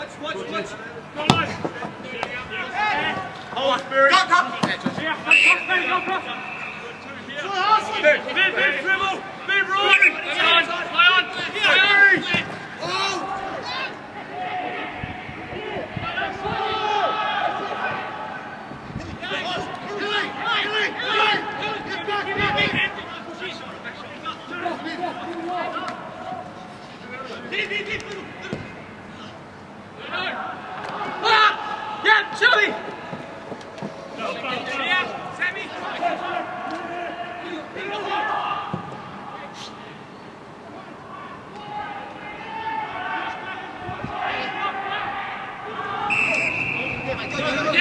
Watch, watch, watch. Go on. Deep, deep, deep. Ah! Yeah, Shelby! 何?